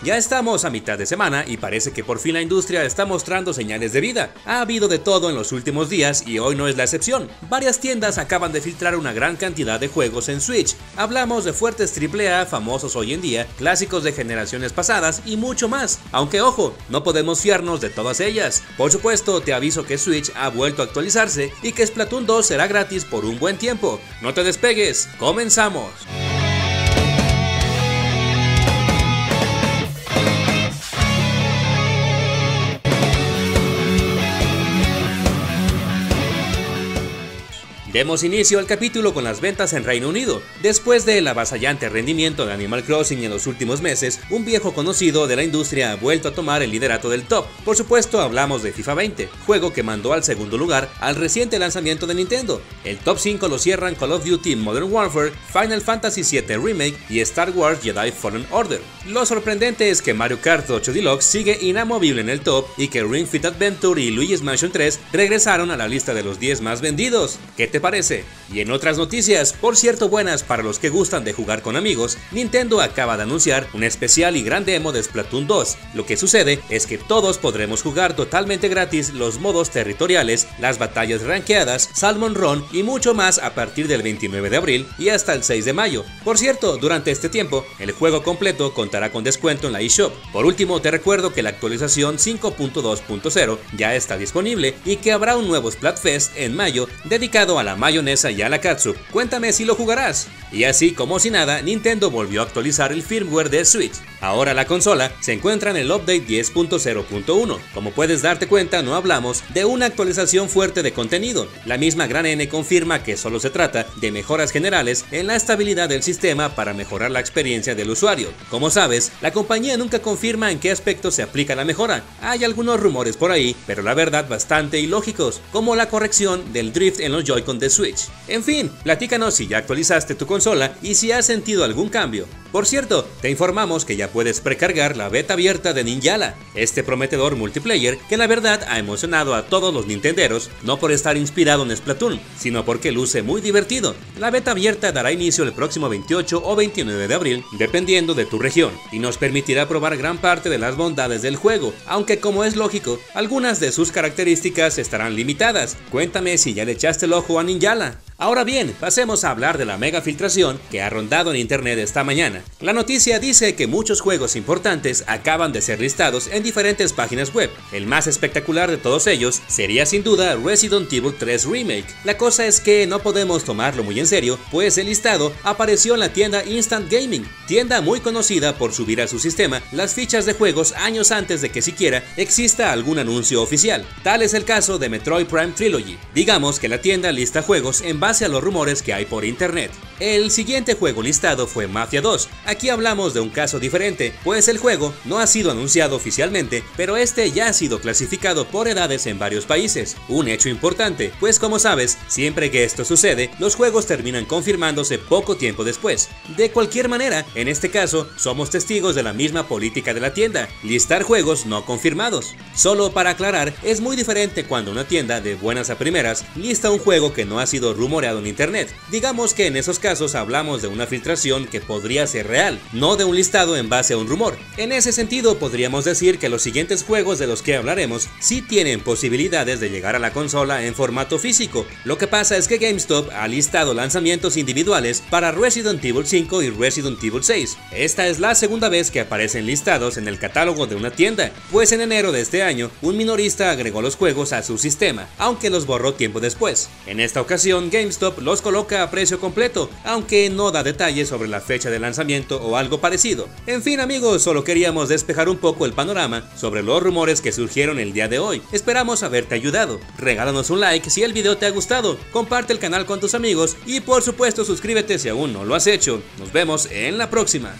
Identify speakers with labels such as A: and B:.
A: Ya estamos a mitad de semana y parece que por fin la industria está mostrando señales de vida. Ha habido de todo en los últimos días y hoy no es la excepción. Varias tiendas acaban de filtrar una gran cantidad de juegos en Switch. Hablamos de fuertes AAA famosos hoy en día, clásicos de generaciones pasadas y mucho más. Aunque ojo, no podemos fiarnos de todas ellas. Por supuesto, te aviso que Switch ha vuelto a actualizarse y que Splatoon 2 será gratis por un buen tiempo. No te despegues, comenzamos. Demos inicio al capítulo con las ventas en Reino Unido. Después del avasallante rendimiento de Animal Crossing en los últimos meses, un viejo conocido de la industria ha vuelto a tomar el liderato del top. Por supuesto, hablamos de FIFA 20, juego que mandó al segundo lugar al reciente lanzamiento de Nintendo. El top 5 lo cierran Call of Duty Modern Warfare, Final Fantasy VII Remake y Star Wars Jedi Fallen Order. Lo sorprendente es que Mario Kart 8 Deluxe sigue inamovible en el top y que Ring Fit Adventure y Luigi's Mansion 3 regresaron a la lista de los 10 más vendidos. ¿Qué te parece? Y en otras noticias, por cierto buenas para los que gustan de jugar con amigos, Nintendo acaba de anunciar un especial y gran demo de Splatoon 2. Lo que sucede es que todos podremos jugar totalmente gratis los modos territoriales, las batallas rankeadas, Salmon Run y mucho más a partir del 29 de abril y hasta el 6 de mayo. Por cierto, durante este tiempo, el juego completo contará con descuento en la eShop. Por último, te recuerdo que la actualización 5.2.0 ya está disponible y que habrá un nuevo Splatfest en mayo dedicado a la mayonesa y a katsu. Cuéntame si lo jugarás. Y así como si nada, Nintendo volvió a actualizar el firmware de Switch. Ahora la consola se encuentra en el update 10.0.1. Como puedes darte cuenta, no hablamos de una actualización fuerte de contenido. La misma Gran N confirma que solo se trata de mejoras generales en la estabilidad del sistema para mejorar la experiencia del usuario. Como sabes, la compañía nunca confirma en qué aspecto se aplica la mejora. Hay algunos rumores por ahí, pero la verdad bastante ilógicos, como la corrección del drift en los Joy-Con de Switch. En fin, platícanos si ya actualizaste tu consola y si has sentido algún cambio. Por cierto, te informamos que ya puedes precargar la beta abierta de Ninjala, este prometedor multiplayer que la verdad ha emocionado a todos los nintenderos, no por estar inspirado en Splatoon, sino porque luce muy divertido. La beta abierta dará inicio el próximo 28 o 29 de abril, dependiendo de tu región, y nos permitirá probar gran parte de las bondades del juego, aunque como es lógico, algunas de sus características estarán limitadas. Cuéntame si ya le echaste el ojo a Ninjala. Ahora bien, pasemos a hablar de la mega filtración que ha rondado en internet esta mañana. La noticia dice que muchos juegos importantes acaban de ser listados en diferentes páginas web. El más espectacular de todos ellos sería sin duda Resident Evil 3 Remake. La cosa es que no podemos tomarlo muy en serio, pues el listado apareció en la tienda Instant Gaming, tienda muy conocida por subir a su sistema las fichas de juegos años antes de que siquiera exista algún anuncio oficial. Tal es el caso de Metroid Prime Trilogy. Digamos que la tienda lista juegos en base a los rumores que hay por internet. El siguiente juego listado fue Mafia 2. Aquí hablamos de un caso diferente, pues el juego no ha sido anunciado oficialmente, pero este ya ha sido clasificado por edades en varios países. Un hecho importante, pues como sabes, siempre que esto sucede, los juegos terminan confirmándose poco tiempo después. De cualquier manera, en este caso, somos testigos de la misma política de la tienda, listar juegos no confirmados. Solo para aclarar, es muy diferente cuando una tienda de buenas a primeras lista un juego que no ha sido rumoreado en internet. Digamos que en esos casos hablamos de una filtración que podría ser real, no de un listado en base a un rumor. En ese sentido podríamos decir que los siguientes juegos de los que hablaremos sí tienen posibilidades de llegar a la consola en formato físico. Lo que pasa es que GameStop ha listado lanzamientos individuales para Resident Evil 5 y Resident Evil 6. Esta es la segunda vez que aparecen listados en el catálogo de una tienda, pues en enero de este año un minorista agregó los juegos a su sistema, aunque los borró tiempo después. En esta ocasión GameStop los coloca a precio completo, aunque no da detalles sobre la fecha de lanzamiento o algo parecido. En fin amigos, solo queríamos despejar un poco el panorama sobre los rumores que surgieron el día de hoy. Esperamos haberte ayudado. Regálanos un like si el video te ha gustado, comparte el canal con tus amigos y por supuesto suscríbete si aún no lo has hecho. Nos vemos en la próxima.